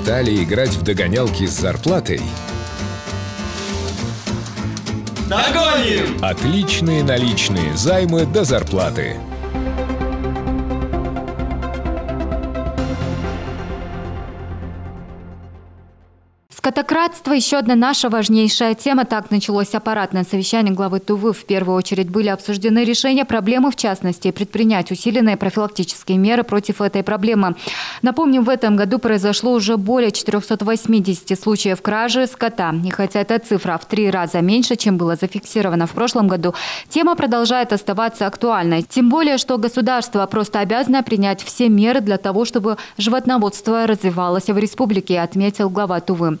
устали играть в догонялки с зарплатой? Догоним! Отличные наличные займы до зарплаты. Скотократство – еще одна наша важнейшая тема. Так началось аппаратное совещание главы Тувы. В первую очередь были обсуждены решения проблемы, в частности, предпринять усиленные профилактические меры против этой проблемы. Напомним, в этом году произошло уже более 480 случаев кражи скота. И хотя эта цифра в три раза меньше, чем было зафиксировано в прошлом году, тема продолжает оставаться актуальной. Тем более, что государство просто обязано принять все меры для того, чтобы животноводство развивалось в республике, отметил глава Тувы.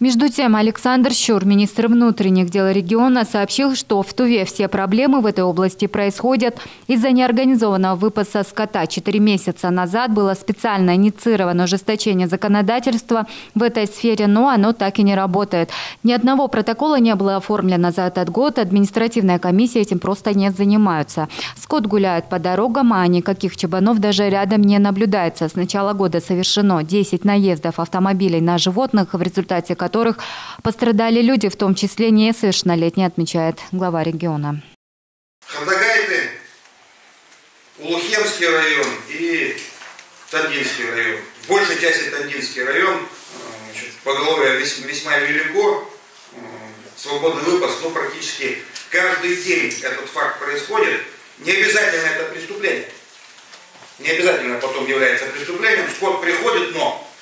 Между тем, Александр Щур, министр внутренних дел региона, сообщил, что в Туве все проблемы в этой области происходят из-за неорганизованного выпаса скота. Четыре месяца назад было специально инициировано ужесточение законодательства в этой сфере, но оно так и не работает. Ни одного протокола не было оформлено за этот год. Административная комиссия этим просто не занимаются. Скот гуляет по дорогам, а никаких чабанов даже рядом не наблюдается. С начала года совершено 10 наездов автомобилей на животных, в результате которых пострадали люди, в том числе несовершеннолетние, отмечает глава региона. Хандагайты, Улухемский район и Тандинский район. В большей части Тандинский район, значит, поголовье весьма, весьма велико, свободный выпас, но практически каждый день этот факт происходит. Не обязательно это преступление. Не обязательно потом является преступлением. Скот приходит, но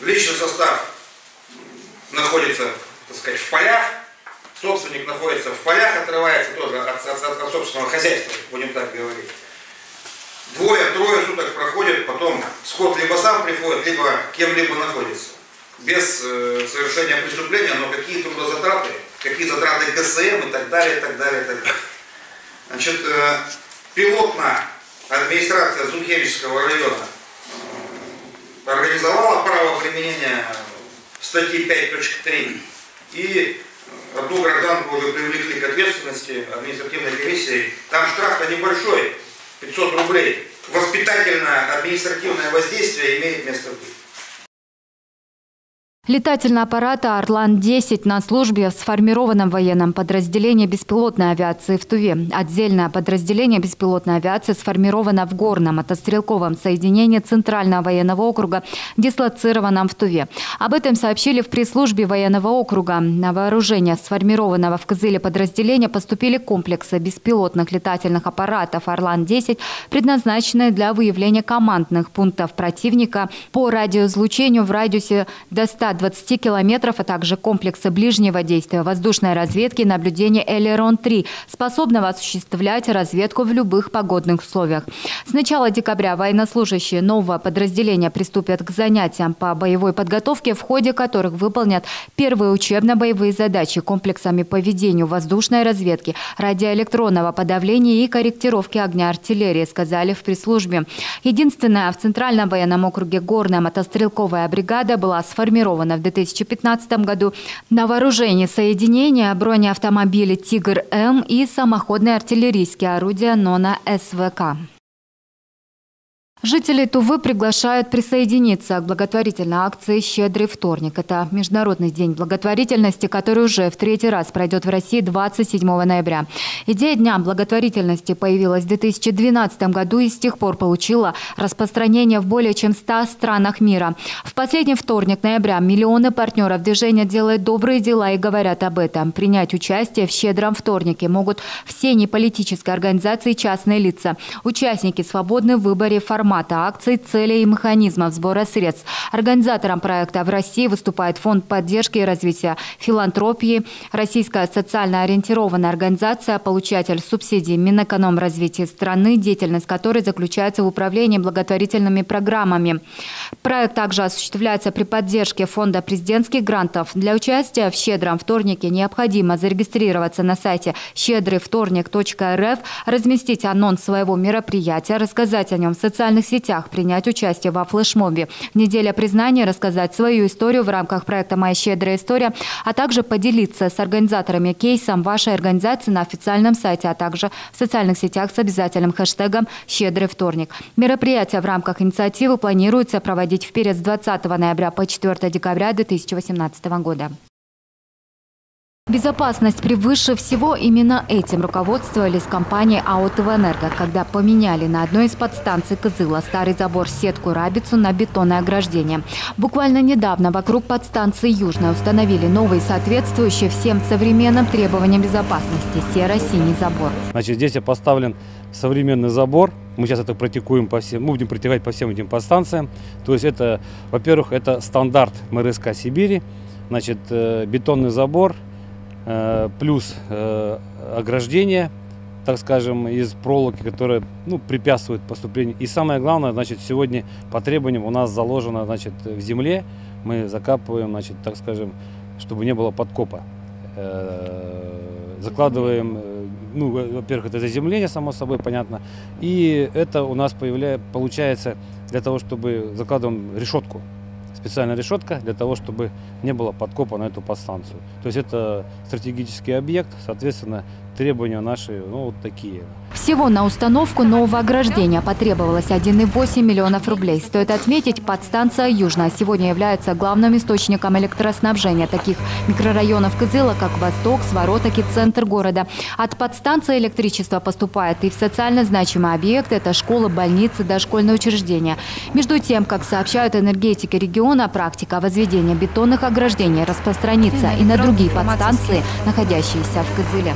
личный состав находится, так сказать, в полях, собственник находится в полях, отрывается тоже от, от, от собственного хозяйства, будем так говорить. Двое-трое суток проходит, потом скот либо сам приходит, либо кем-либо находится. Без э, совершения преступления, но какие трудозатраты, какие затраты ГСМ и так далее, и так далее, и так далее. Значит, э, пилотная администрация Зунхевичского района организовала право применения статьи 5.3 и одну гражданку уже привлекли к ответственности административной комиссии. Там штраф-то небольшой, 500 рублей. Воспитательное административное воздействие имеет место быть. Летательный аппарат «Орлан-10» на службе в сформированном военном подразделении беспилотной авиации в Туве. Отдельное подразделение беспилотной авиации сформировано в горном мотострелковом соединении Центрального военного округа, дислоцированном в Туве. Об этом сообщили в пресс-службе военного округа. На вооружение сформированного в Кызыле подразделения поступили комплексы беспилотных летательных аппаратов «Орлан-10», предназначенные для выявления командных пунктов противника по радиоизлучению в радиусе до 100 20 километров, а также комплексы ближнего действия воздушной разведки и наблюдения «Элерон-3», способного осуществлять разведку в любых погодных условиях. С начала декабря военнослужащие нового подразделения приступят к занятиям по боевой подготовке, в ходе которых выполнят первые учебно-боевые задачи комплексами по ведению воздушной разведки, радиоэлектронного подавления и корректировки огня артиллерии, сказали в пресс-службе. Единственная в Центральном военном округе горная мотострелковая бригада была сформирована в 2015 году. На вооружении соединения бронеавтомобили «Тигр-М» и самоходные артиллерийские орудия «Нона СВК». Жители Тувы приглашают присоединиться к благотворительной акции «Щедрый вторник». Это Международный день благотворительности, который уже в третий раз пройдет в России 27 ноября. Идея Дня благотворительности появилась в 2012 году и с тех пор получила распространение в более чем 100 странах мира. В последний вторник ноября миллионы партнеров движения делают добрые дела и говорят об этом. Принять участие в «Щедром вторнике» могут все неполитические организации и частные лица. Участники свободны в выборе формата формата акций, целей и механизмов сбора средств. Организатором проекта в России выступает Фонд поддержки и развития филантропии, Российская социально ориентированная организация, получатель субсидий Минэкономразвития страны, деятельность которой заключается в управлении благотворительными программами. Проект также осуществляется при поддержке Фонда президентских грантов. Для участия в «Щедром вторнике» необходимо зарегистрироваться на сайте щедрыйвторник.рф, разместить анонс своего мероприятия, рассказать о нем в социальных социальных сетях, принять участие во флешмобе. Неделя признания, рассказать свою историю в рамках проекта «Моя щедрая история», а также поделиться с организаторами кейсом вашей организации на официальном сайте, а также в социальных сетях с обязательным хэштегом «Щедрый вторник». Мероприятие в рамках инициативы планируется проводить в период с 20 ноября по 4 декабря 2018 года. Безопасность превыше всего. Именно этим руководствовались компании АО «Энерго», когда поменяли на одной из подстанций Кызыла старый забор сетку «Рабицу» на бетонное ограждение. Буквально недавно вокруг подстанции «Южная» установили новый, соответствующий всем современным требованиям безопасности – серо-синий забор. Значит, здесь поставлен современный забор. Мы сейчас это практикуем по всем, мы будем протекать по всем этим подстанциям. То есть это, во-первых, это стандарт МРСК Сибири. Значит, э, бетонный забор – плюс э, ограждение, так скажем, из проволоки, которое ну, препятствует поступлению. И самое главное, значит, сегодня по требованиям у нас заложено значит, в земле, мы закапываем, значит, так скажем, чтобы не было подкопа. Э, закладываем, ну, во-первых, это заземление, само собой, понятно. И это у нас появляется, получается для того, чтобы закладываем решетку специальная решетка для того, чтобы не было подкопа на эту подстанцию. То есть это стратегический объект, соответственно, требования наши ну, вот такие. Всего на установку нового ограждения потребовалось 1,8 миллионов рублей. Стоит отметить, подстанция «Южная» сегодня является главным источником электроснабжения таких микрорайонов Кызыла, как Восток, Свороток и центр города. От подстанции электричество поступает и в социально значимые объекты – это школы, больницы, дошкольные учреждения. Между тем, как сообщают энергетики региона, практика возведения бетонных ограждений распространится и на другие подстанции, находящиеся в Кызыле.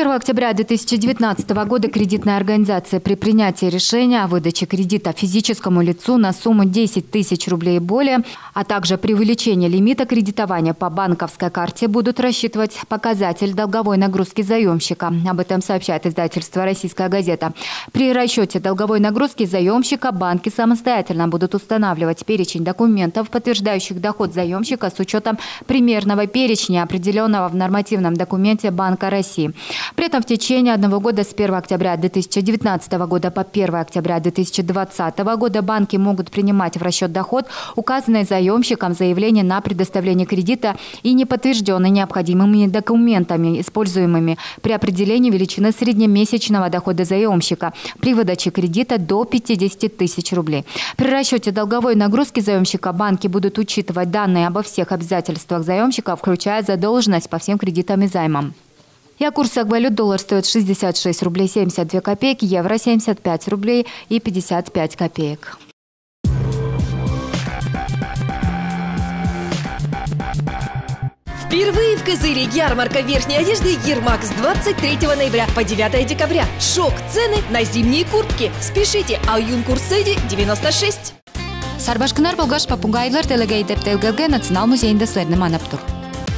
1 октября 2019 года кредитная организация при принятии решения о выдаче кредита физическому лицу на сумму 10 тысяч рублей и более, а также при увеличении лимита кредитования по банковской карте будут рассчитывать показатель долговой нагрузки заемщика. Об этом сообщает издательство «Российская газета». При расчете долговой нагрузки заемщика банки самостоятельно будут устанавливать перечень документов, подтверждающих доход заемщика с учетом примерного перечня, определенного в нормативном документе Банка России. При этом в течение одного года с 1 октября 2019 года по 1 октября 2020 года банки могут принимать в расчет доход, указанный заемщиком заявление на предоставление кредита и не подтвержденный необходимыми документами, используемыми при определении величины среднемесячного дохода заемщика при выдаче кредита до 50 тысяч рублей. При расчете долговой нагрузки заемщика банки будут учитывать данные обо всех обязательствах заемщика, включая задолженность по всем кредитам и займам. О курсах валют доллар стоит 66 рублей 72 копейки, евро 75 рублей и 55 копеек. Впервые в Кызыле ярмарка верхней одежды «Ермак» с 23 ноября по 9 декабря. Шок цены на зимние куртки. Спешите, Аюн Курседи 96. Сарбашкынар болгаш попугайлар телегейдеп телгелге национал музейінде слернім анап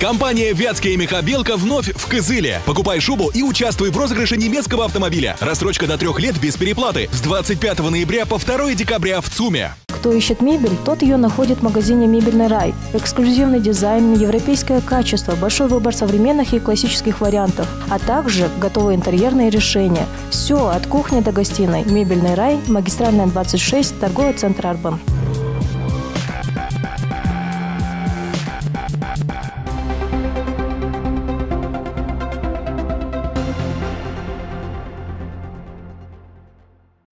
Компания «Вятская мехобелка» вновь в Кызыле. Покупай шубу и участвуй в розыгрыше немецкого автомобиля. Рассрочка до трех лет без переплаты. С 25 ноября по 2 декабря в ЦУМе. Кто ищет мебель, тот ее находит в магазине «Мебельный рай». Эксклюзивный дизайн, европейское качество, большой выбор современных и классических вариантов, а также готовые интерьерные решения. Все от кухни до гостиной. «Мебельный рай», магистральная 26, торговый центр «Арбан».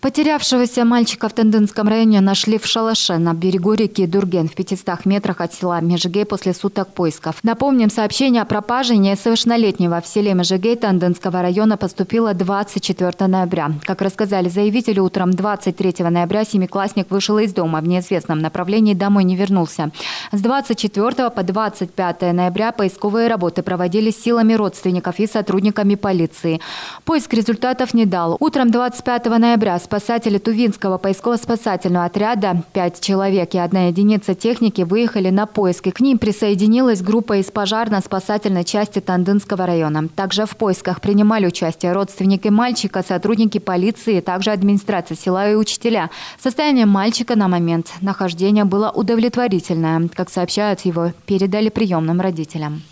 Потерявшегося мальчика в Тендынском районе нашли в шалаше на берегу реки Дурген в 500 метрах от села Межигей после суток поисков. Напомним, сообщение о пропаже несовершеннолетнего в селе Межигей Тендынского района поступило 24 ноября. Как рассказали заявители, утром 23 ноября семиклассник вышел из дома в неизвестном направлении домой не вернулся. С 24 по 25 ноября поисковые работы проводились силами родственников и сотрудниками полиции. Поиск результатов не дал. Утром 25 ноября спас Спасатели Тувинского поисково-спасательного отряда, пять человек и одна единица техники выехали на поиски. К ним присоединилась группа из пожарно-спасательной части Тандынского района. Также в поисках принимали участие родственники мальчика, сотрудники полиции, также администрация села и учителя. Состояние мальчика на момент нахождения было удовлетворительное. Как сообщают, его передали приемным родителям.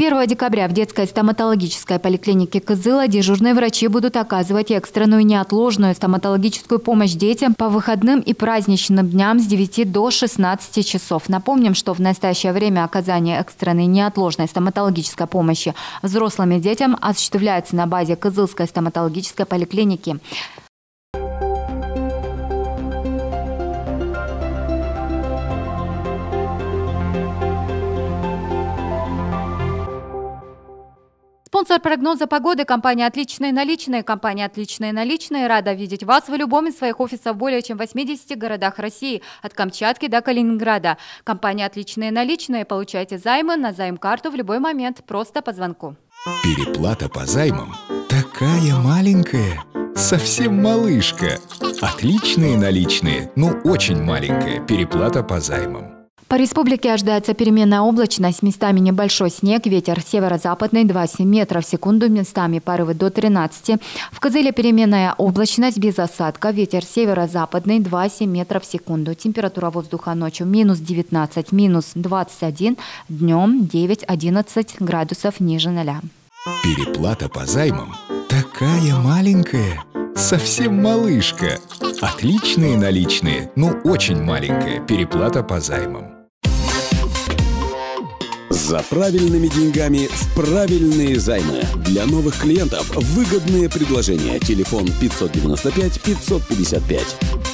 1 декабря в детской стоматологической поликлинике Кызыла дежурные врачи будут оказывать экстренную неотложную стоматологическую помощь детям по выходным и праздничным дням с 9 до 16 часов. Напомним, что в настоящее время оказание экстренной неотложной стоматологической помощи взрослым и детям осуществляется на базе Кызылской стоматологической поликлиники. Спонсор прогноза погоды – компания «Отличные наличные». Компания «Отличные наличные» рада видеть вас в любом из своих офисов более чем в 80 городах России, от Камчатки до Калининграда. Компания «Отличные наличные». Получайте займы на займ-карту в любой момент, просто по звонку. Переплата по займам такая маленькая, совсем малышка. Отличные наличные, но очень маленькая переплата по займам. По республике ожидается переменная облачность, местами небольшой снег, ветер северо-западный 2,7 метров в секунду, местами порывы до 13. В Кызыле переменная облачность без осадка, ветер северо-западный 2,7 метров в секунду. Температура воздуха ночью минус 19, минус 21, днем 9-11 градусов ниже ноля. Переплата по займам такая маленькая, совсем малышка. Отличные наличные, но очень маленькая переплата по займам. За правильными деньгами в правильные займы. Для новых клиентов выгодные предложения. Телефон 595 555.